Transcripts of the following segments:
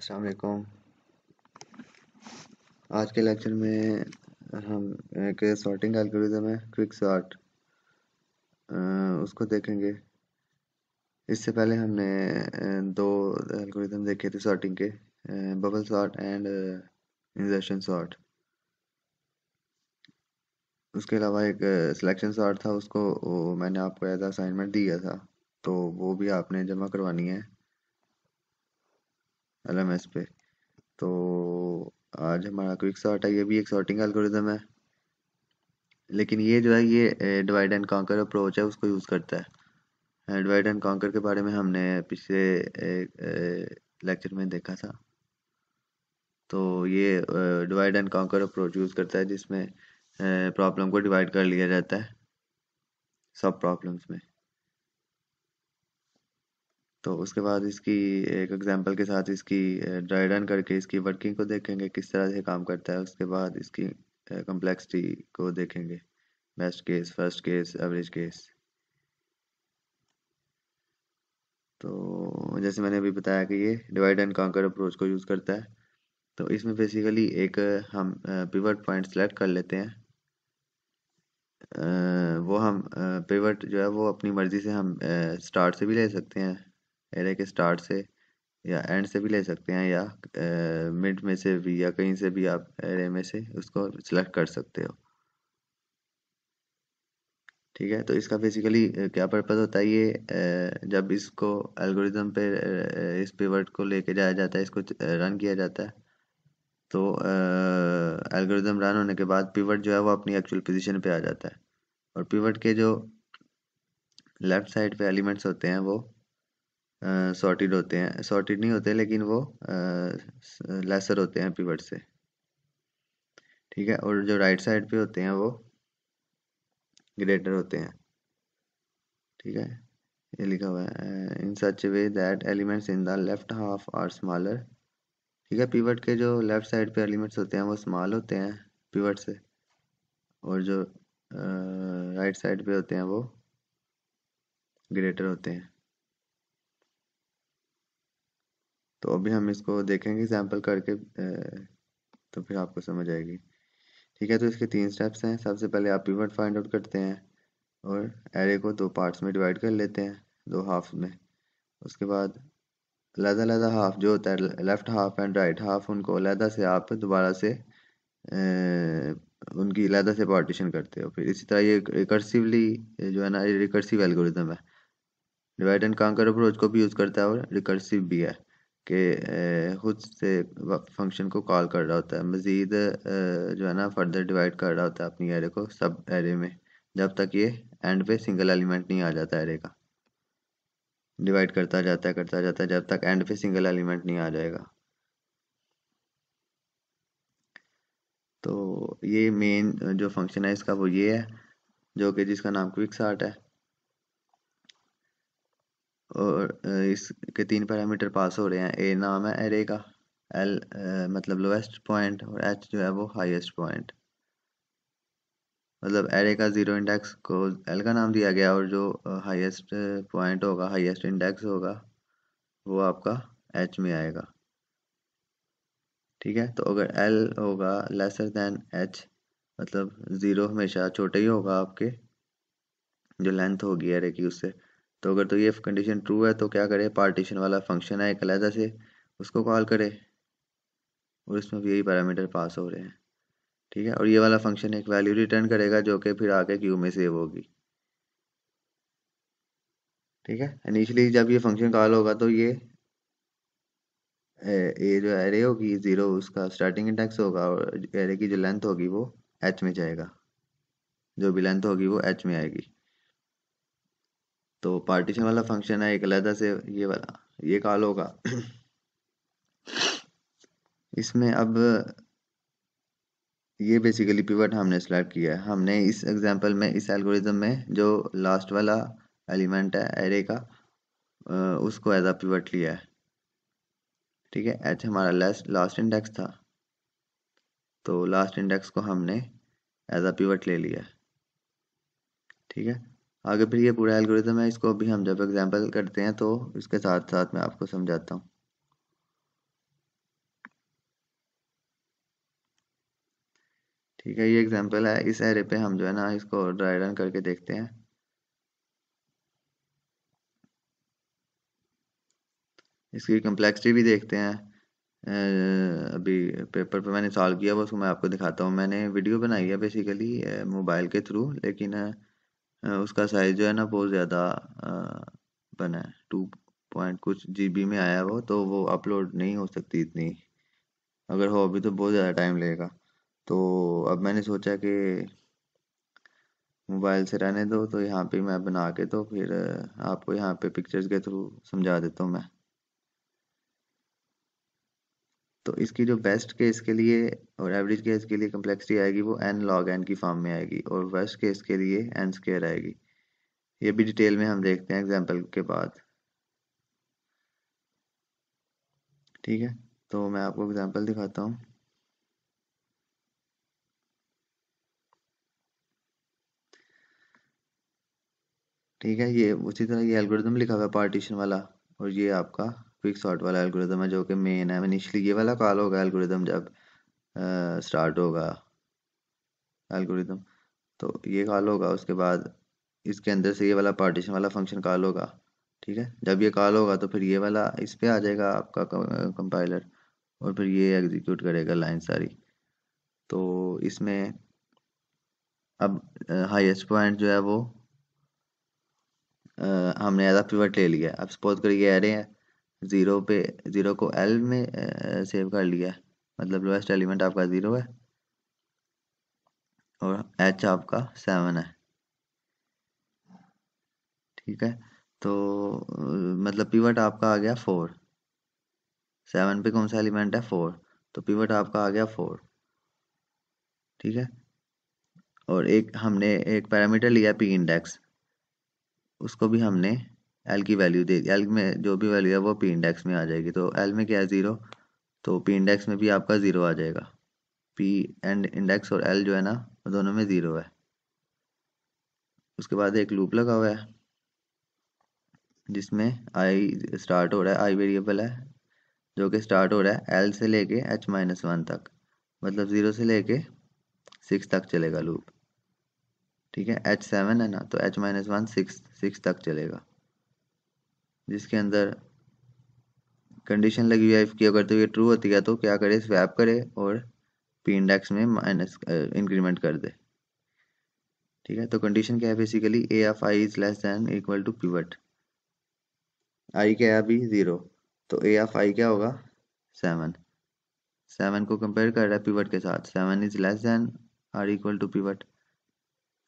अस्सलाम वालेकुम आज के लेक्चर में हम एक सॉर्टिंग एल्गोरिदम है क्विक सॉर्ट उसको देखेंगे। इससे पहले हमने दो एल्गोरिदम देखे थे सॉर्टिंग के bubble sort and insertion sort उसके अलावा एक सिलेक्शन सॉर्ट था, उसको मैंने आपको एज असाइनमेंट दिया था तो वो भी आपने जमा करवानी है। एलएमएस पे। तो आज हमारा क्विक सॉर्ट है, ये भी एक सॉर्टिंग एल्गोरिदम है। लेकिन ये जो है, ये डिवाइड एंड कॉन्कर अप्रोच है, उसको यूज़ करता है। डिवाइड एंड कॉन्कर के बारे में हमने पिछले लेक्चर में देखा था। तो ये divide and conquer approach use करता है, जिसमें प्रॉब्लम को डिवाइड कर लिया जाता है, सब प्रॉब्लम्स में। तो उसके बाद इसकी एक एग्जांपल के साथ इसकी ड्राई रन करके इसकी वर्किंग को देखेंगे, किस तरह से काम करता है, उसके बाद इसकी कम्प्लेक्सिटी को देखेंगे। Best case first case average case तो जैसे मैंने अभी बताया कि ये डिवाइड एंड कॉन्कर अप्रोच को यूज़ करता है तो इसमें बेसिकली एक हम पिवट पॉइंट सेलेक्ट कर लेते हैं। वो हम पिवट जो है वो अपनी मर्ज़ी से हम स्टार्ट से भी ले सकते हैं। एरे के स्टार्ट से या एंड से भी ले सकते हैं या मिड में से भी या कहीं से भी आप एरे में से उसको सिलेक्ट कर सकते हो। ठीक है? तो इसका बेसिकली क्या पर्पज़ होता है ये? जब इसको एल्गोरिदम पे इस पिवट को लेके जाया जाता है, इसको रन किया जाता है तो एल्गोरिज्म रन होने के बाद पिवट जो है वो अपनी एक्चुअल पोजीशन पे आ जाता है। और पिवट के जो लेफ़्ट साइड पे एलिमेंट्स होते हैं वो सॉर्टेड होते हैं। सॉर्टेड नहीं होते, लेकिन वो लेसर होते हैं पिवट से। ठीक है? और जो राइट साइड पे होते हैं वो ग्रेटर होते हैं। ठीक है? ये लिखा हुआ है in such way that elements in the left half are smaller ठीक है? पिवट के जो लेफ़्ट साइड पे एलिमेंट्स होते हैं वो स्मॉल होते हैं पिवट से। और जो राइट साइड पे होते हैं वो ग्रेटर होते हैं। तो अभी हम इसको देखेंगे एग्ज़ाम्पल करके तो फिर आपको समझ आएगी। ठीक है तो इसके तीन स्टेप्स हैं। सबसे पहले आप पिवट फाइंड आउट करते हैं और एरे को दो पार्ट्स में डिवाइड कर लेते हैं, दो हाफ़ में। उसके बाद लहदा लहदा हाफ़ जो होता है left half and right half उनको लहदा से आप दोबारा से उनकी लहदा से पार्टीशन करते हो। फिर इसी तरह ये रिकर्सिवली जो है ना, ये रिकर्सिव एल्गोरिदम है। डिवाइड एंड कांकर अप्रोच को भी यूज़ करता है और रिकर्सिव भी है। कि खुद से फ़ंक्शन को कॉल कर रहा होता है। मज़ीद जो है ना फर्दर डिवाइड कर रहा होता है अपनी एरे को सब एरे में। जब तक ये एंड पे सिंगल एलिमेंट नहीं आ जाता एरे का। डिवाइड करता जाता है, करता जाता है, जब तक एंड पे सिंगल एलिमेंट नहीं आ जाएगा। तो ये मेन जो फ़ंक्शन है, इसका वो ये है, जो कि जिसका नाम क्विक सार्ट है। और इसके तीन पैरामीटर पास हो रहे हैं। ए नाम है एरे का एल मतलब लोएस्ट पॉइंट और एच जो है वो हाईएस्ट पॉइंट मतलब एरे का ज़ीरो इंडेक्स को एल का नाम दिया गया और जो हाईएस्ट पॉइंट होगा हाईएस्ट इंडेक्स होगा, वो आपका एच में आएगा। ठीक है? तो अगर एल होगा लेसर देन एच मतलब ज़ीरो हमेशा छोटा ही होगा आपके, जो लेंथ होगी एरे की, उससे। तो अगर तो ये कंडीशन ट्रू है तो क्या करे? पार्टीशन वाला फ़ंक्शन है एक अलहदा से, उसको कॉल करे। और इसमें भी यही पैरामीटर पास हो रहे हैं। ठीक है? और ये वाला फ़ंक्शन एक वैल्यू रिटर्न करेगा, जो कि फिर आके क्यू में सेव होगी। ठीक है? इनिशियली जब ये फ़ंक्शन कॉल होगा तो ये ये जो एरे होगी ज़ीरो उसका स्टार्टिंग इंडेक्स होगा, और एरे की जो लेंथ होगी, वो एच में जाएगा। जो भी लेंथ होगी, वो एच में आएगी। तो पार्टीशन वाला फ़ंक्शन है, एक अलहदा से ये वाला, ये कॉल होगा। इसमें अब ये बेसिकली पिवट हमने सेलेक्ट किया है। हमने इस एग्जांपल में, इस एल्गोरिदम में जो लास्ट वाला एलिमेंट है एरे का उसको एज अ पिवट लिया है। ठीक है? एच हमारा लास्ट लास्ट इंडेक्स था। तो लास्ट इंडेक्स को हमने एज अ पिवट ले लिया ठीक है? आगे फिर ये पूरा एल्गोरिथम है, इसको अभी हम जब एग्जांपल करते हैं तो इसके साथ साथ मैं आपको समझाता हूँ। ठीक है, ये एग्जांपल है, इस एरे पे हम जो है ना, इसको ड्राई रन करके देखते हैं। इसकी कम्प्लेक्सिटी भी देखते हैं। अभी पेपर पे मैंने सॉल्व किया वो उसको मैं आपको दिखाता हूँ। मैंने वीडियो बनाई है बेसिकली मोबाइल के थ्रू लेकिन उसका साइज़ जो है ना बहुत ज़्यादा बना है। टू पॉइंट कुछ जीबी में आया वो तो वो अपलोड नहीं हो सकती इतनी। अगर हो अभी तो बहुत ज़्यादा टाइम लगेगा तो अब मैंने सोचा कि मोबाइल से रहने दो तो यहाँ पे मैं बना के तो फिर, आपको यहाँ पे पिक्चर्स के थ्रू समझा देता हूँ मैं। तो इसकी जो बेस्ट केस के लिए और एवरेज केस के लिए कम्प्लेक्सिटी आएगी वो एन लॉग एन की फॉर्म में आएगी और वर्स्ट केस के लिए एन स्केयर आएगी। ये भी डिटेल में हम देखते हैं एग्ज़ाम्पल के बाद। ठीक है तो मैं आपको एग्ज़ाम्पल दिखाता हूँ। ठीक है, ये उसी तरह ये एल्गोरिदम लिखा हुआ है पार्टीशन वाला और ये आपका क्विक सॉर्ट वाला एल्गोरिदम है जो कि मेन है। इनिशली ये वाला कॉल होगा एल्गोरिदम जब स्टार्ट होगा एल्गोरिदम तो ये कॉल होगा उसके बाद इसके अंदर से ये वाला पार्टीशन वाला फ़ंक्शन कॉल होगा ठीक है? जब ये कॉल होगा तो फिर ये वाला इस पर आ जाएगा आपका कंपाइलर और फिर ये एग्जीक्यूट करेगा लाइन सारी। तो इसमें अब हाईएस्ट पॉइंट जो है वो आ, हमने एज पिवट ले लिया अब सपोज़ करिए एरे है ज़ीरो पे, ज़ीरो को एल में सेव कर लिया मतलब लोएस्ट एलिमेंट आपका ज़ीरो है, और एच आपका सेवन है। ठीक है? तो मतलब पिवट आपका आ गया फोर सेवन पे कौन सा एलिमेंट है? फोर तो पिवट आपका आ गया फोर ठीक है? और एक हमने, एक पैरामीटर लिया पी इंडेक्स उसको भी हमने एल की वैल्यू दे एल में जो भी वैल्यू है वो पी इंडेक्स में आ जाएगी। तो एल में क्या है ज़ीरो तो पी इंडेक्स में भी आपका ज़ीरो आ जाएगा। पी एंड इंडेक्स और एल जो है ना, दोनों में ज़ीरो है। उसके बाद एक लूप लगा हुआ है, जिसमें आई स्टार्ट हो रहा है आई वेरिएबल है, जो कि स्टार्ट हो रहा है एल से लेके एच माइनस वन तक। मतलब ज़ीरो से लेके सिक्स तक चलेगा लूप ठीक है? एच सेवन है ना तो H minus one six six तक चलेगा। जिसके अंदर कंडीशन लगी हुई है इफ़ की अगर तो ये ट्रू होती है तो क्या करे स्वैप करे और पी इंडेक्स में माइनस इंक्रीमेंट कर दे। ठीक है? तो कंडीशन क्या है basically A of I is less than equal to pivot I क्या है अभी? ज़ीरो तो ए ऑफ़ आई क्या होगा? सेवन सेवन को कंपेयर कर रहा है पिवट के साथ. Seven is less than or equal to pivot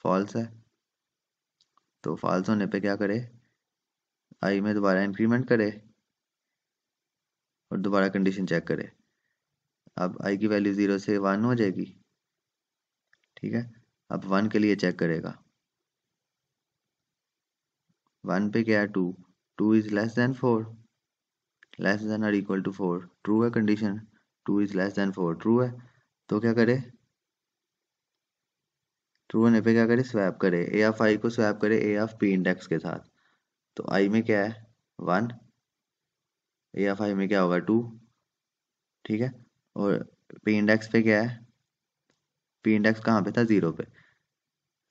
false है. तो फॉल्स होने पे क्या करे? आई में दोबारा इंक्रीमेंट करे और दोबारा कंडीशन चेक करे। अब आई की वैल्यू ज़ीरो से वन हो जाएगी। ठीक है? अब वन के लिए चेक करेगा। वन पे क्या है? Two two is less than four less than or equal to four true है condition two is less than four true है? तो क्या करे? ट्रू होने पे क्या करे? स्वैप करे। ए ऑफ़ आई को स्वैप करे ए ऑफ़ पी इंडेक्स के साथ। तो आई में क्या है? वन ए एफ़ आई में क्या होगा? टू ठीक है? और पी इंडेक्स पे क्या है? पी इंडेक्स कहाँ पे था? ज़ीरो पे.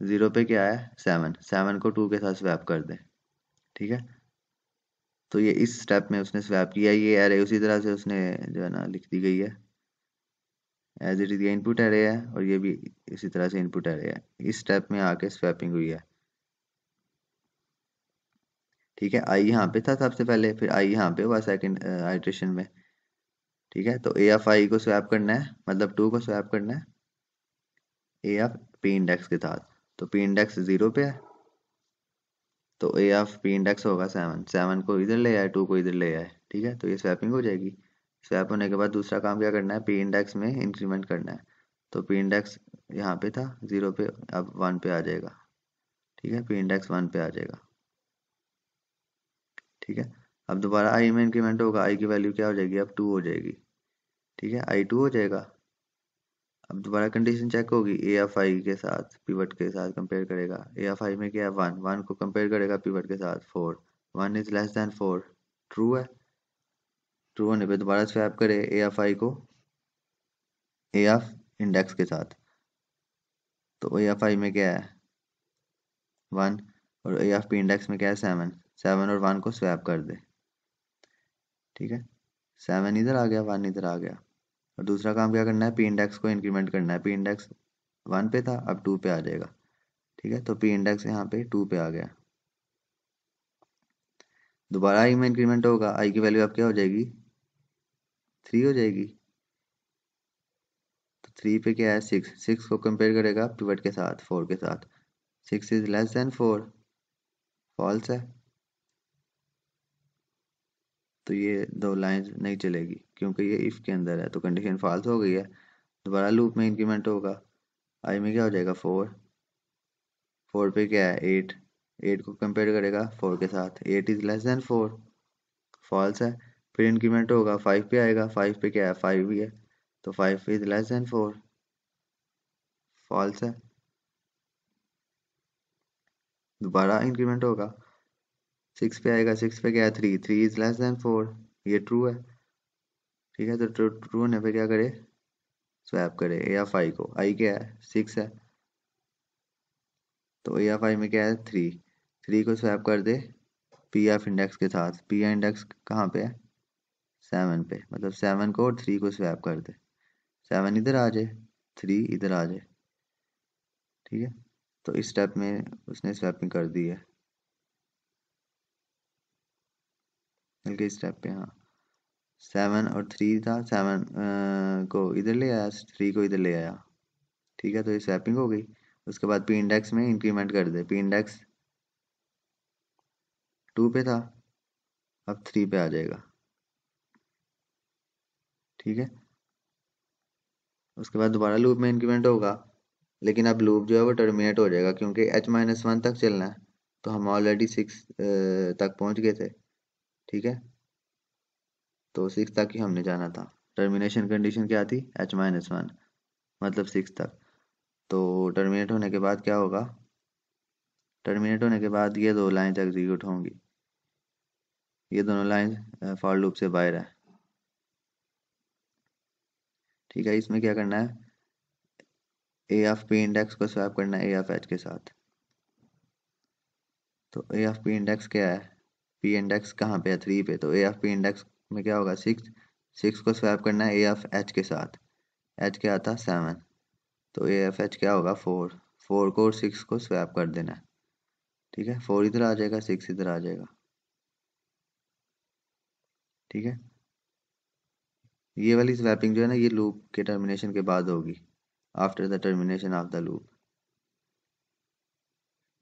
ज़ीरो पे क्या है? सेवन सेवन को टू के साथ स्वैप कर दे. ठीक है? तो ये इस स्टेप में उसने स्वैप किया। ये एरे उसी तरह से उसने जो है ना लिख दी गई है। एज इट इज़ ये इनपुट एरे है और ये भी इसी तरह से इनपुट एरे है। इस स्टेप में आके स्वैपिंग हुई है। ठीक है? आई यहाँ पे था सबसे पहले, फिर आई यहाँ पे हुआ सेकंड आइट्रेशन में। ठीक है? तो ए एफ़ आई को स्वैप करना है मतलब टू को स्वैप करना है। ए एफ़ पी इंडेक्स के साथ। तो पी इंडेक्स ज़ीरो पे है। तो ए एफ़ पी इंडेक्स होगा सेवन सेवन को इधर ले आए टू को इधर ले आए। ठीक है? तो ये स्वैपिंग हो जाएगी। स्वैप होने के बाद दूसरा काम क्या करना है? पी इंडेक्स में इंक्रीमेंट करना है। तो पी इंडेक्स यहाँ पे था ज़ीरो पे, अब वन पे आ जाएगा। ठीक है? पी इंडेक्स वन पे आ जाएगा। ठीक है? अब दोबारा आई में इंक्रीमेंट होगा आई की वैल्यू क्या हो जाएगी? अब टू हो जाएगी। ठीक है? आई टू हो जाएगा। अब दोबारा कंडीशन चेक होगी ए एफ़ आई के साथ पिवट के साथ कंपेयर करेगा। ए एफ़ आई में क्या है? वन वन को कंपेयर करेगा पिवट के साथ four one is less than four true है? ट्रू होने पे दोबारा स्वैप करे ए एफ़ आई को ए एफ़ इंडेक्स के साथ। तो ए एफ़ आई में क्या है? वन और ए एफ़ पी इंडेक्स में क्या है? सेवन सेवन और वन को स्वैप कर दे। ठीक है? सेवन इधर आ गया वन इधर आ गया। और दूसरा काम क्या करना है? पी इंडेक्स को इंक्रीमेंट करना है। पी इंडेक्स वन पे था, अब टू पे आ जाएगा। ठीक है? तो पी इंडेक्स यहाँ पे टू पे आ गया। दोबारा आई में इंक्रीमेंट होगा। आई की वैल्यू अब क्या हो जाएगी? थ्री हो जाएगी। तो थ्री पे क्या है? सिक्स सिक्स को कंपेयर करेगा पिवट के साथ फोर के साथ। Six is less than four false है तो ये दो लाइंस नहीं चलेगी, क्योंकि ये इफ़ के अंदर है तो कंडीशन फॉल्स हो गई है, दोबारा लूप में इंक्रीमेंट होगा आई में क्या हो जाएगा फोर फोर पे क्या है एट एट को कंपेयर करेगा फोर के साथ eight is less than four false है, फिर इंक्रीमेंट होगा फाइव पे आएगा फाइव पे क्या है फाइव ही है तो five is less than four false है। दोबारा इंक्रीमेंट होगा। सिक्स पे आएगा सिक्स पे क्या है three three is less than four ये ट्रू है। ठीक है तो ट्रू होने पे क्या करे? स्वैप करे ए एफ़ आई को। आई क्या है? सिक्स है। तो ए एफ़ आई में क्या है? थ्री थ्री को स्वैप कर दे पी एफ़ इंडेक्स के साथ। पी एफ़ इंडेक्स कहाँ पे है? सेवन पे। मतलब सेवन को और थ्री को स्वैप कर दे। सेवन इधर आ जाए। थ्री इधर आ जाए। ठीक है? तो इस स्टेप में उसने स्वैपिंग कर दी है। बल्कि इस स्टेप पे हाँ। सेवन और थ्री था। सेवन को इधर ले आया थ्री को इधर ले आया। ठीक है तो ये स्वैपिंग हो गई। उसके बाद पी इंडेक्स में इंक्रीमेंट कर दे। पी इंडेक्स टू पे था। अब थ्री पे आ जाएगा। ठीक है? उसके बाद दोबारा लूप में इंक्रीमेंट होगा। लेकिन अब लूप जो है वो टर्मिनेट हो जाएगा क्योंकि एच माइनस वन तक चलना है। तो हम ऑलरेडी सिक्स तक पहुँच गए थे, ठीक है? तो सिक्स तक ही हमने जाना था। टर्मिनेशन कंडीशन क्या थी? एच माइनस वन मतलब सिक्स तक। तो टर्मिनेट होने के बाद क्या होगा? टर्मिनेट होने के बाद ये दो लाइंस एग्जीक्यूट होंगी। ये दोनों लाइन फॉर लूप से बाहर है। ठीक है, इसमें क्या करना है? ए एफ़ पी इंडेक्स को स्वैप करना है ए एफ़ एच के साथ। तो ए एफ़ पी इंडेक्स क्या है? पी इंडेक्स कहाँ पे है? थ्री पे। तो ए एफ़ पी इंडेक्स में क्या होगा? सिक्स सिक्स को स्वैप करना है ए एफ़ एच के साथ। एच क्या आता है सेवन तो ए एफ़ एच क्या होगा? फोर फोर को और सिक्स को स्वैप कर देना है। ठीक है? फोर इधर आ जाएगा सिक्स इधर आ जाएगा। ठीक है? ये वाली स्वैपिंग जो है ना, ये लूप के टर्मिनेशन के बाद होगी। After the termination of the loop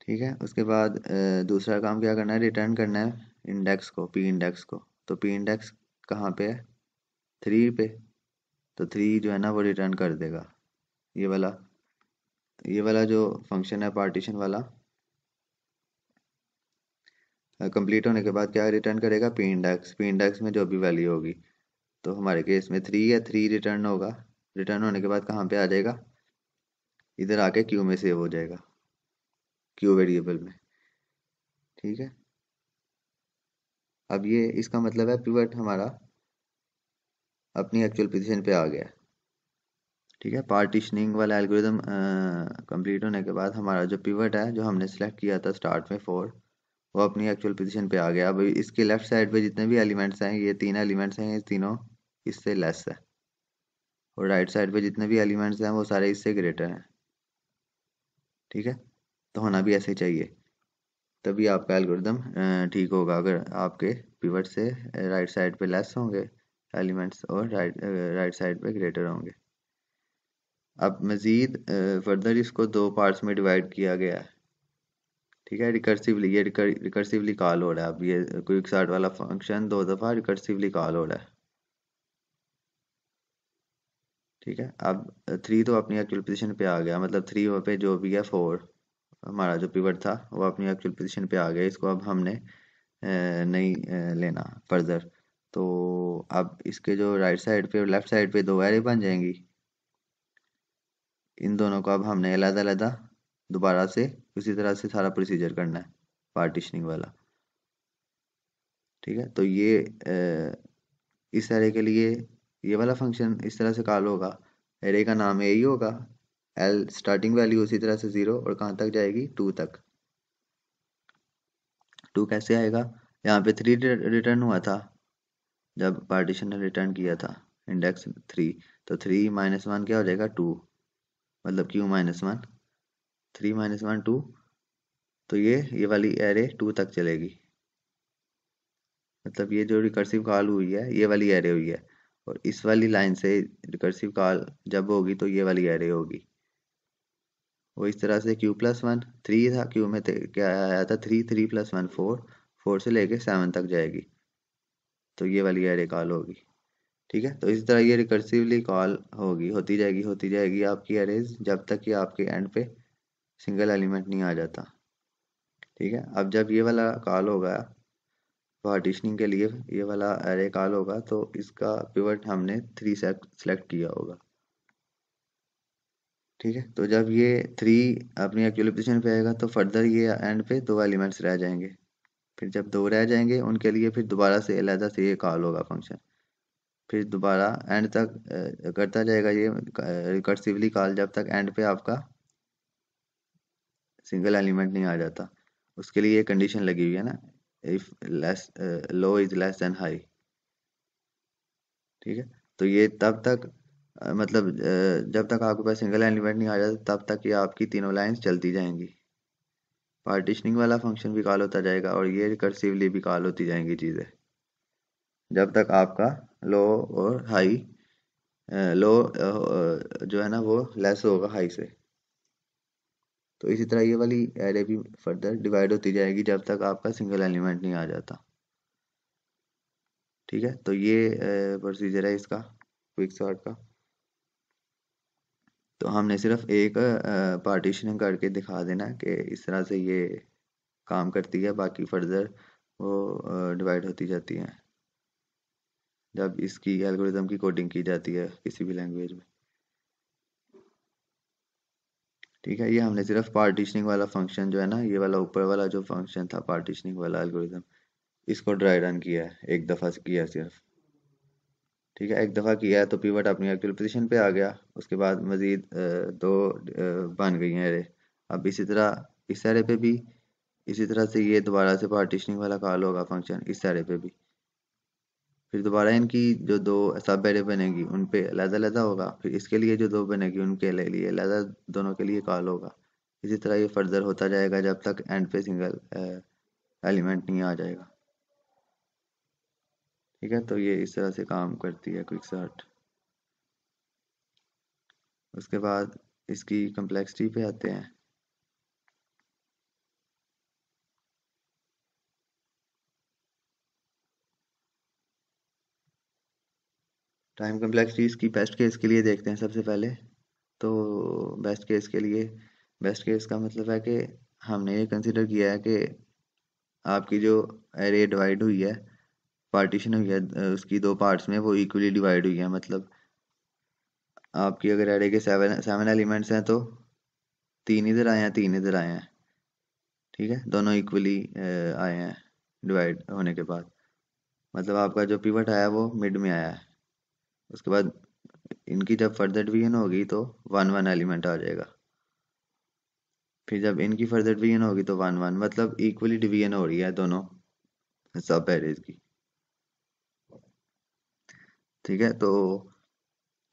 ठीक है? उसके बाद दूसरा काम क्या करना है? रिटर्न करना है इंडेक्स को पी इंडेक्स को। तो पी इंडेक्स कहाँ पे है? थ्री पे। तो थ्री जो है ना, वो रिटर्न कर देगा। ये वाला ये वाला जो फ़ंक्शन है पार्टीशन वाला कंप्लीट होने के बाद क्या रिटर्न करेगा? पी इंडेक्स पी इंडेक्स में जो भी वैल्यू होगी। तो हमारे केस में थ्री है थ्री रिटर्न होगा। रिटर्न होने के बाद कहाँ पे आ जाएगा? इधर आके क्यू में सेव हो जाएगा। क्यू वेरिएबल में। ठीक है? अब ये, इसका मतलब है पिवट हमारा अपनी एक्चुअल पोजीशन पे आ गया ठीक है? पार्टीशनिंग वाला एल्गोरिदम कंप्लीट होने के बाद हमारा जो पिवट है, जो हमने सेलेक्ट किया था स्टार्ट में फोर वो अपनी एक्चुअल पोजीशन पे आ गया। अब इसके लेफ़्ट साइड पे जितने भी एलिमेंट्स हैं, ये तीन एलिमेंट्स हैं, ये तीनों इससे लेस है। और राइट साइड पे जितने भी एलिमेंट्स हैं, वो सारे इससे ग्रेटर हैं। ठीक है? तो होना भी ऐसे चाहिए। तभी आपका एल्गोरिदम ठीक होगा। अगर आपके पिवट से राइट साइड पे लेस होंगे एलिमेंट्स और राइट राइट साइड पे ग्रेटर होंगे। अब मज़ीद फर्दर इसको दो पार्ट्स में डिवाइड किया गया है। ठीक है? रिकर्सिवली ये रिकर्सिवली कॉल हो रहा है। अब ये क्विक सार्ट वाला फ़ंक्शन दो दफ़ा रिकर्सिवली कॉल हो रहा है। ठीक है? अब थ्री तो अपनी एक्चुअल पोजीशन पे आ गया। मतलब थ्री पे जो भी है फोर हमारा जो पिवट था, वो अपनी एक्चुअल पोजीशन पे आ गया। इसको अब हमने नहीं लेना फर्दर तो अब इसके जो राइट साइड पे और लेफ़्ट साइड पे दो एरे बन जाएँगी। इन दोनों को अब हमने अलहदा अलहदा दोबारा से उसी तरह से सारा प्रोसीजर करना है पार्टीशनिंग वाला। ठीक है? तो ये इस एरे के लिए ये वाला फ़ंक्शन इस तरह से कॉल होगा। एरे का नाम यही होगा। एल स्टार्टिंग वैल्यू उसी तरह से ज़ीरो और कहाँ तक जाएगी? टू तक। टू कैसे आएगा? यहाँ पे थ्री रिटर्न हुआ था। जब पार्टीशन ने रिटर्न किया था। इंडेक्स थ्री तो थ्री माइनस वन क्या हो जाएगा? टू मतलब Q minus one three minus one two तो ये ये वाली एरे टू तक चलेगी। मतलब ये जो रिकर्सिव कॉल हुई है, ये वाली एरे हुई है। और इस वाली लाइन से रिकर्सिव कॉल जब होगी तो ये वाली एरे होगी। वो इस तरह से क्यू प्लस वन थ्री था क्यू में क्या आया था? Three three plus one four four से लेके सेवन तक जाएगी। तो ये वाली एरे कॉल होगी। ठीक है? तो इस तरह ये रिकर्सिवली कॉल होगी। होती जाएगी होती जाएगी आपकी एरेज जब तक कि आपके एंड पे सिंगल एलिमेंट नहीं आ जाता। ठीक है? अब जब ये वाला कॉल होगा पार्टीशनिंग के लिए ये वाला एरे कॉल होगा तो इसका पिवट हमने थ्री सेलेक्ट किया होगा। ठीक है? तो जब ये थ्री अपनी एक्चुअली पे आएगा तो फर्दर ये एंड पे दो एलिमेंट्स रह जाएँगे। फिर जब दो रह जाएँगे, उनके लिए फिर दोबारा से अलहदा से ये कॉल होगा फ़ंक्शन फिर दोबारा एंड तक करता जाएगा ये रिकर्सिवली कॉल जब तक एंड पे आपका सिंगल एलिमेंट नहीं आ जाता। उसके लिए ये कंडीशन लगी हुई है ना? If less low is less than high ठीक है? तो ये तब तक मतलब जब तक आपके पास सिंगल एलिमेंट नहीं आ जाता, तब तक ये आपकी तीनों लाइंस चलती जाएँगी। पार्टीशनिंग वाला फ़ंक्शन भी कॉल होता जाएगा और ये रिकर्सिवली भी कॉल होती जाएँगी चीज़ें। जब तक आपका लो और हाई लो जो है ना, वो लेस होगा हाई से। तो इसी तरह ये वाली एरे भी फर्दर डिवाइड होती जाएगी जब तक आपका सिंगल एलिमेंट नहीं आ जाता। ठीक है? तो ये प्रोसीजर है इसका क्विक सॉर्ट का। तो हमने सिर्फ़ एक पार्टीशनिंग करके दिखा देना कि इस तरह से ये काम करती है, बाकी फर्दर वो डिवाइड होती जाती हैं। जब इसकी एल्गोरिदम की कोडिंग की जाती है किसी भी लैंग्वेज में। ठीक है, ये हमने सिर्फ़ पार्टीशनिंग वाला फ़ंक्शन जो है ना, ये वाला ऊपर वाला जो फ़ंक्शन था पार्टीशनिंग वाला एल्गोरिदम इसको ड्राई रन किया है, एक दफ़ा किया सिर्फ़। ठीक है, एक दफ़ा किया है तो पीवट अपनी एक्चुअल पोजीशन पे आ गया, उसके बाद मज़ीद दो बन गई हैं एरे अब इसी तरह, इस एरे पे भी, इसी तरह से ये दोबारा से पार्टीशनिंग वाला कॉल होगा फ़ंक्शन इस एरे पे भी। फिर दोबारा इनकी जो दो सब एरे बनेगी, उन पे अलहदा अलहदा होगा। फिर इसके लिए जो दो बनेगी, उनके लिए अलहदा दोनों के लिए कॉल होगा। इसी तरह ये फर्दर होता जाएगा जब तक एंड पे सिंगल एलिमेंट नहीं आ जाएगा। ठीक है तो ये इस तरह से काम करती है क्विक सर्ट उसके बाद इसकी कम्प्लेक्सिटी पे आते हैं। टाइम कम्प्लेक्सिटी की बेस्ट केस के लिए देखते हैं सबसे पहले। तो बेस्ट केस के लिए बेस्ट केस का मतलब है कि हमने ये कंसिडर किया है कि आपकी जो एरे डिवाइड हुई है पार्टीशन हुई है, उसकी दो पार्ट्स में वो इक्वली डिवाइड हुई है। मतलब आपकी अगर एरे के सेवन सेवन एलिमेंट्स हैं तो तीन इधर आए हैं, तीन इधर आए हैं। ठीक है? दोनों इक्वली आए हैं डिवाइड होने के बाद। मतलब आपका जो पिवट आया वो मिड में आया है। उसके बाद इनकी जब फर्दर डिवीज़न होगी तो वन वन एलिमेंट आ जाएगा। फिर जब इनकी फर्दर डिवीज़न होगी तो वन वन मतलब इक्वली डिवीज़न हो रही है दोनों सब एरेज की। ठीक है तो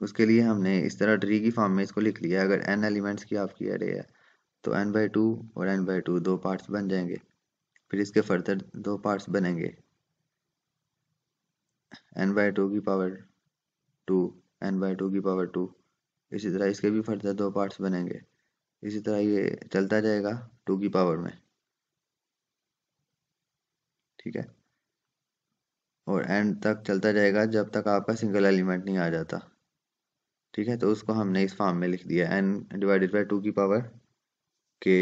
उसके लिए हमने इस तरह ट्री की फॉर्म में इसको लिख लिया। अगर एन एलिमेंट्स की आपकी एरे है तो एन बाई टू और एन बाई टू दो पार्ट्स बन जाएँगे। फिर इसके फर्दर दो पार्ट्स बनेंगे। एन बाई टू की power two N by two की पावर टू इसी तरह इसके भी फर्दर दो पार्ट्स बनेंगे। इसी तरह ये चलता जाएगा टू की पावर में। ठीक है? और एंड तक चलता जाएगा जब तक आपका सिंगल एलिमेंट नहीं आ जाता। ठीक है? तो उसको हमने इस फॉर्म में लिख दिया। एन डिवाइडेड बाई टू की power K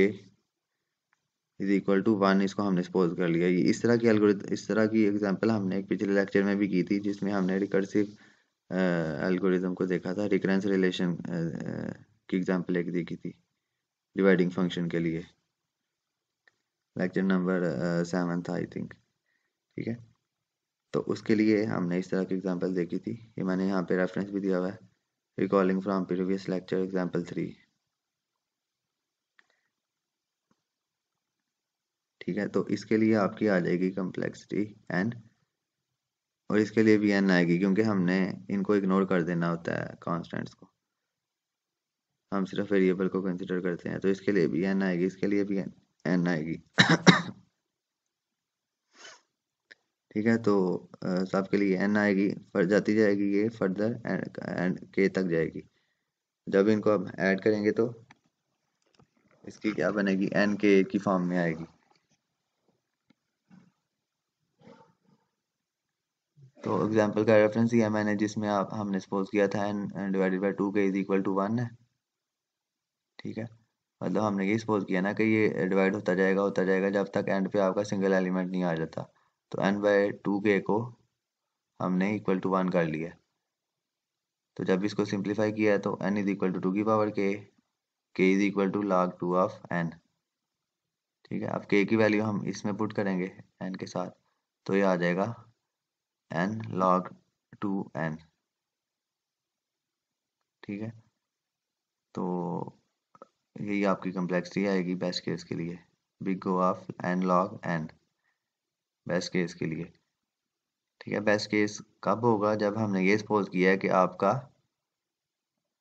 is equal to one इसको हमने सपोज़ कर लिया। ये इस तरह की एल्गोरिथम इस तरह की एग्जांपल हमने एक पिछले लेक्चर में भी की थी, जिसमें हमने रिकर्सिव एल्गोरिज्म को देखा था। रिकरेंस रिलेशन की एग्जांपल एक देखी थी डिवाइडिंग फ़ंक्शन के लिए। लेक्चर नंबर सेवन था आई थिंक ठीक है? तो उसके लिए हमने इस तरह की एग्जांपल देखी थी। ये मैंने यहाँ पे रेफरेंस भी दिया हुआ है। Recalling from previous lecture example three ठीक है? तो इसके लिए आपकी आ जाएगी कम्प्लेक्सिटी एंड और इसके लिए भी एन आएगी, क्योंकि हमने इनको इग्नोर कर देना होता है कॉन्स्टेंट्स को। हम सिर्फ़ वेरिएबल को कंसिडर करते हैं तो इसके लिए भी एन आएगी, इसके लिए भी एन आएगी। ठीक है तो सबके लिए एन आएगी, फर, जाती जाएगी ये फर्दर एंड के तक जाएगी। जब इनको अब ऐड करेंगे तो इसकी क्या बनेगी? एन के की फॉर्म में आएगी। तो एग्जांपल का रेफरेंस दिया मैंने, जिसमें आप, हमने सपोज़ किया था N divided by two K is equal to one है। ठीक है? मतलब हमने ये सपोज़ किया ना कि ये डिवाइड होता जाएगा होता जाएगा, जब तक एंड पे आपका सिंगल एलिमेंट नहीं आ जाता। तो एन बाय टू के को हमने इक्वल टू वन कर लिया। तो जब इसको सिंप्लीफाई किया तो N is equal to two की power K K is equal to log two of N ठीक है? अब के की वैल्यू हम इसमें पुट करेंगे एन के साथ। तो ये आ जाएगा एन लॉग टू एन ठीक है? तो यही आपकी कम्प्लेक्सिटी आएगी बेस्ट केस के लिए। Big O of N log N best case के लिए। ठीक है? बेस्ट केस कब होगा? जब हमने ये सपोज़ किया है कि आपका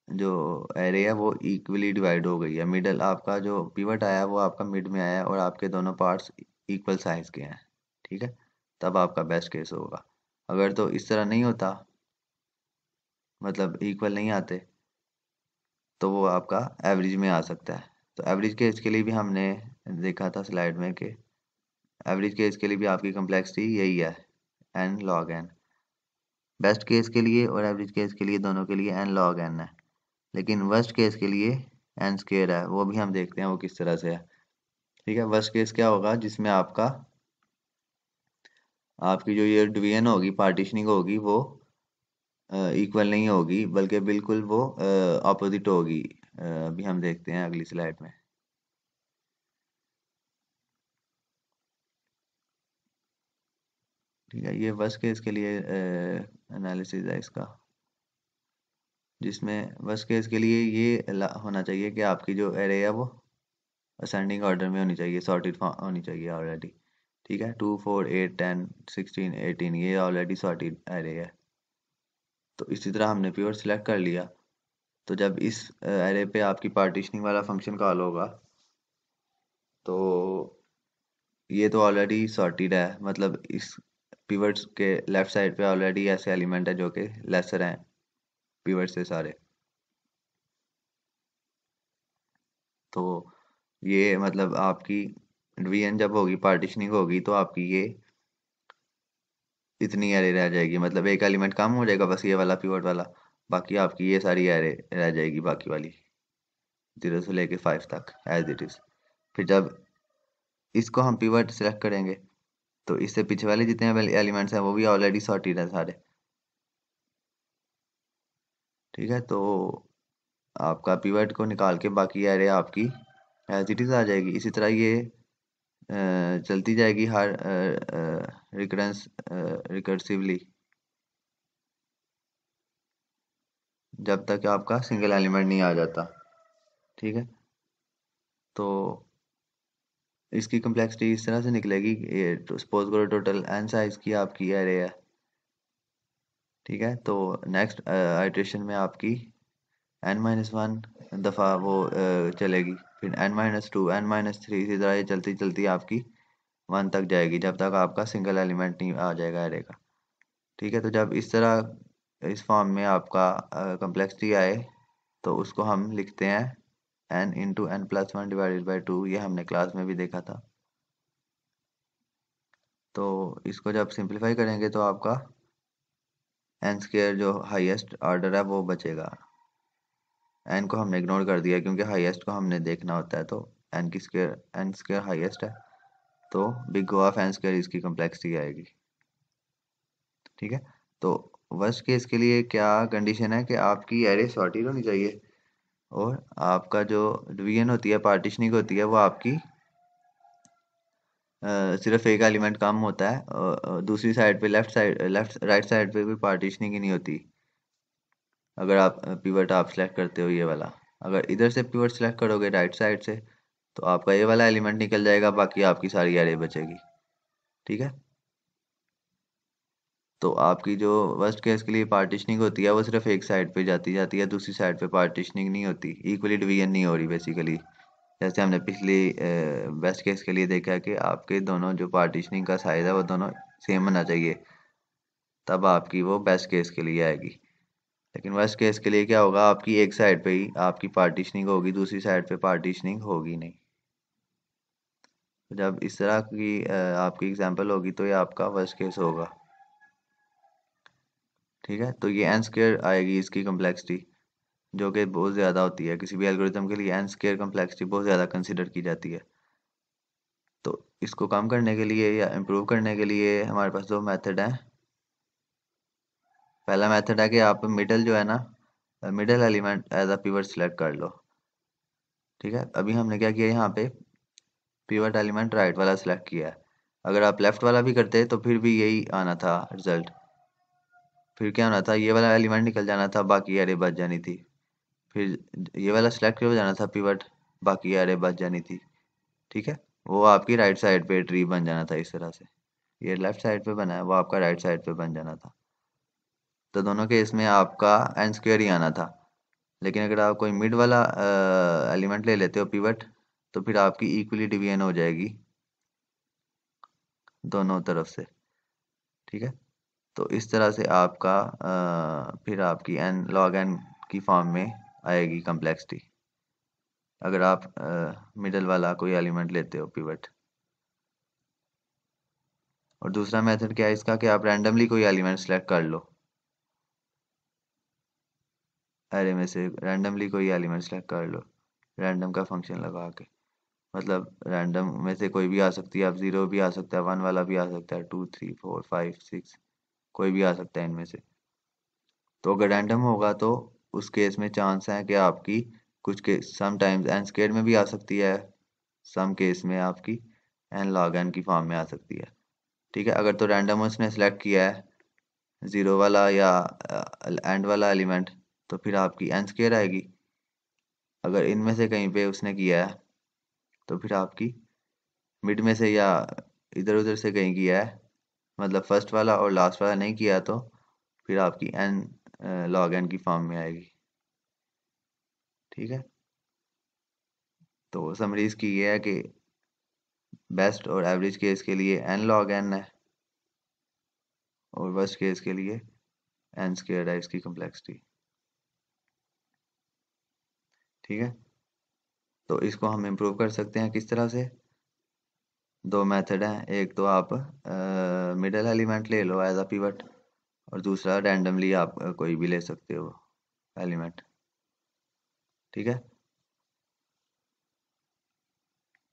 जो एरे है वो इक्वली डिवाइड हो गई है। मिडल आपका जो पिवट आया है वो आपका मिड में आया है और आपके दोनों पार्ट्स इक्वल साइज़ के हैं। ठीक है? तब आपका बेस्ट केस होगा। अगर तो इस तरह नहीं होता मतलब इक्वल नहीं आते तो वो आपका एवरेज में आ सकता है। तो एवरेज केस के लिए भी हमने देखा था स्लाइड में कि एवरेज केस के लिए भी आपकी कम्प्लेक्सिटी यही है N log N best case के लिए और एवरेज केस के लिए दोनों के लिए एन लॉग एन है। लेकिन वर्स्ट केस के लिए एन स्केयर है, वो भी हम देखते हैं वो किस तरह से है। ठीक है वर्स्ट केस क्या होगा जिसमें आपका आपकी जो ये डिवीज़न होगी, पार्टीशनिंग होगी, वो इक्वल नहीं होगी, बल्कि बिल्कुल वो अपोजिट होगी। अभी हम देखते हैं अगली स्लाइड में। ठीक है, ये वर्स्ट केस के लिए एनालिसिस है इसका। जिसमें वर्स्ट केस के लिए ये होना चाहिए कि आपकी जो एरे है वो असेंडिंग ऑर्डर में होनी चाहिए सॉर्टेड होनी चाहिए ऑलरेडी ठीक है? Two four eight ten sixteen eighteen ये ऑलरेडी सॉर्टेड एरे है। तो इसी तरह हमने प्योर सिलेक्ट कर लिया। तो जब इस एरे पे आपकी पार्टीशनिंग वाला फ़ंक्शन कॉल होगा तो ये तो ऑलरेडी सॉर्टेड है। मतलब इस पिवर्ट्स के लेफ़्ट साइड पे ऑलरेडी ऐसे एलिमेंट है जो कि लेसर हैं पिवर्ट से सारे। तो ये मतलब आपकी डिवीज़न जब होगी पार्टीशनिंग होगी तो आपकी ये इतनी एरे रह जाएगी। मतलब एक एलिमेंट कम हो जाएगा, बस ये वाला पीवट वाला। बाकी आपकी ये सारी एरे रह जाएगी, बाकी वाली। ज़ीरो से लेके फाइव तक एज इट इज़ फिर जब इसको हम पीवट सेलेक्ट करेंगे तो इससे पीछे वाले जितने एलिमेंट्स हैं, वो भी ऑलरेडी सॉर्टेड है सारे। ठीक है तो आपका पीवट को निकाल के बाकी एरे आपकी एज इट इज़ आ जाएगी। इसी तरह ये चलती जाएगी हर रिकरेंस रिकर्सिवली जब तक आपका सिंगल एलिमेंट नहीं आ जाता, ठीक है? तो इसकी कम्प्लेक्सिटी इस तरह से निकलेगी सपोज़ करो टोटल एन साइज़ की आपकी एरे है, ठीक है? तो नेक्स्ट आइट्रेशन में आपकी एन माइनस वन दफ़ा वो चलेगी। फिर N minus two N minus three इसी तरह ये चलती चलती आपकी वन तक जाएगी, जब तक आपका सिंगल एलिमेंट नहीं आ जाएगा एरे का। ठीक है तो जब इस तरह इस फॉर्म में आपका कम्प्लेक्सिटी आए तो उसको हम लिखते हैं N into N plus one divided by two ये हमने क्लास में भी देखा था। तो इसको जब सिंप्लीफाई करेंगे तो आपका एन स्केयर जो हाईएस्ट ऑर्डर है, वो बचेगा। एन को हमने इग्नोर कर दिया क्योंकि हाईएस्ट को हमने देखना होता है तो एन की स्केयर एन स्केयर हाईएस्ट है? तो big O of N square इसकी कम्प्लेक्सिटी आएगी। ठीक है? तो वर्स्ट केस के लिए क्या कंडीशन है कि आपकी एरे सॉर्टेड होनी चाहिए और आपका जो डिवीज़न होती है पार्टीशनिंग होती है वो आपकी आ, सिर्फ़ एक एलिमेंट कम होता है दूसरी साइड पे left side left right side पे भी पार्टीशनिंग ही नहीं होती। अगर आप पिवट आप सेलेक्ट करते हो ये वाला। अगर इधर से पिवट सेलेक्ट करोगे राइट साइड से तो आपका ये वाला एलिमेंट निकल जाएगा, बाकी आपकी सारी एरे बचेगी। ठीक है? तो आपकी जो वर्स्ट केस के लिए पार्टिशनिंग होती है, वो सिर्फ़ एक साइड पे जाती जाती है, दूसरी साइड पे पार्टिशनिंग नहीं होती। इक्वली डिवीज़न नहीं हो रही बेसिकली जैसे हमने पिछली बेस्ट केस के लिए देखा कि आपके दोनों जो पार्टिशनिंग का साइज़ है, वो दोनों सेम होना चाहिए। तब आपकी वो बेस्ट केस के लिए आएगी। लेकिन वर्स्ट केस के लिए क्या होगा? आपकी एक साइड पे ही आपकी पार्टिशनिंग होगी, दूसरी साइड पे पार्टिशनिंग होगी नहीं। जब इस तरह की आपकी एग्जांपल होगी तो ये आपका वर्स्ट केस होगा। ठीक है? तो ये एन स्केयर आएगी इसकी कम्प्लेक्सिटी जो कि बहुत ज़्यादा होती है। किसी भी एल्गोरिथम के लिए एन स्केयर कम्प्लेक्सिटी बहुत ज़्यादा कंसिडर की जाती है। तो इसको कम करने के लिए या इम्प्रूव करने के लिए हमारे पास दो मेथड हैं। पहला मेथड है कि आप मिडल जो है ना middle element as a pivot select कर लो। ठीक है? अभी हमने क्या किया यहाँ पे? पिवट एलिमेंट राइट वाला सिलेक्ट किया है। अगर आप लेफ़्ट वाला भी करते तो फिर भी यही आना था रिज़ल्ट फिर क्या होना था? ये वाला एलिमेंट निकल जाना था, बाकी एरे बच जानी थी। फिर ये वाला सिलेक्ट हो जाना था पिवट बाकी एरे बच जानी थी। ठीक है? वो आपकी राइट साइड पे ट्री बन जाना था इस तरह से। ये लेफ़्ट साइड पे बना है, वो आपका राइट साइड पे बन जाना था। तो दोनों के इसमें आपका एन स्क्वेयर ही आना था। लेकिन अगर आप कोई मिड वाला एलिमेंट ले लेते हो पिवट तो फिर आपकी इक्वली डिवीज़न हो जाएगी। दोनों तरफ़ से। ठीक है? तो इस तरह से आपका आ, फिर आपकी एन लॉग एन की फॉर्म में आएगी कम्प्लेक्सिटी अगर आप मिडल वाला कोई एलिमेंट लेते हो पिवट और दूसरा मेथड क्या है इसका? कि आप रैंडमली कोई एलिमेंट सेलेक्ट कर लो। एरे में से रैंडमली कोई एलिमेंट सेलेक्ट कर लो रैंडम का फ़ंक्शन लगा के। मतलब रैंडम में से कोई भी आ सकती है आप ज़ीरो भी आ सकता है वन वाला भी आ सकता है two three four five six कोई भी आ सकता है इनमें से। तो अगर रैंडम होगा तो उस केस में चांस है कि आपकी कुछ के सम टाइम्स एन स्केयर में भी आ सकती है सम केस में आपकी एन लॉग एन की फॉर्म में आ सकती है। ठीक है, अगर तो रैंडम उसने सेलेक्ट किया है ज़ीरो वाला या एंड वाला एलिमेंट तो फिर आपकी एन स्केयर आएगी। अगर इनमें से कहीं पे उसने किया है तो फिर आपकी मिड में से या इधर उधर से कहीं किया है मतलब फ़र्स्ट वाला और लास्ट वाला नहीं किया तो फिर आपकी एन लॉग एन की फॉर्म में आएगी। ठीक है? तो समरीज की ये है कि बेस्ट और एवरेज केस के लिए एन लॉग एन है और वर्स्ट केस के लिए एन स्केयर है इसकी कम्प्लेक्सिटी ठीक है? तो इसको हम इम्प्रूव कर सकते हैं किस तरह से? दो मेथड हैं, एक तो आप मिडल एलिमेंट ले लो एज अ पिवट और दूसरा रैंडमली आप कोई भी ले सकते हो एलिमेंट ठीक है?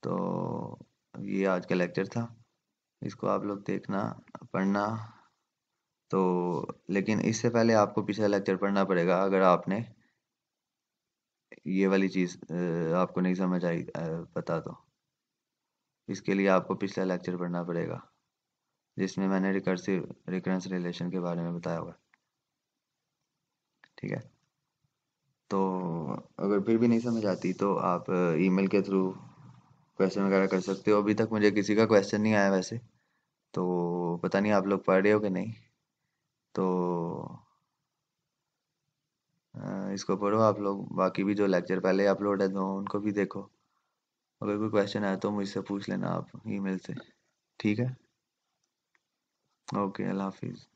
तो ये आज का लेक्चर था। इसको आप लोग देखना, पढ़ना। तो लेकिन इससे पहले आपको पिछला लेक्चर पढ़ना पड़ेगा अगर आपने ये वाली चीज़ आपको नहीं समझ आई पता तो इसके लिए आपको पिछला लेक्चर पढ़ना पड़ेगा, जिसमें मैंने रिकर्सिव रिकरेंस रिलेशन के बारे में बताया हुआ ठीक है? तो अगर फिर भी नहीं समझ आती तो आप ईमेल के थ्रू क्वेश्चन वगैरह कर सकते हो। अभी तक मुझे किसी का क्वेश्चन नहीं आया वैसे तो पता नहीं आप लोग पढ़ रहे हो कि नहीं। तो इसको पढ़ो आप लोग। बाकी भी जो लेक्चर पहले अपलोड है दो उनको भी देखो। अगर कोई क्वेश्चन आए तो मुझसे पूछ लेना आप ईमेल से। ठीक है? ओके अल्लाह हाफिज़।